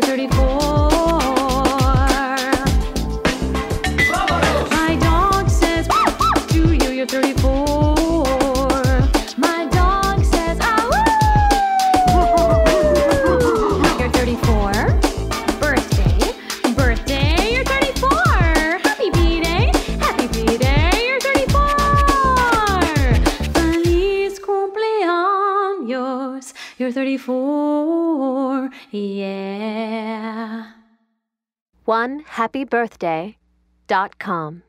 34 before, yeah. One happy birthday dot com.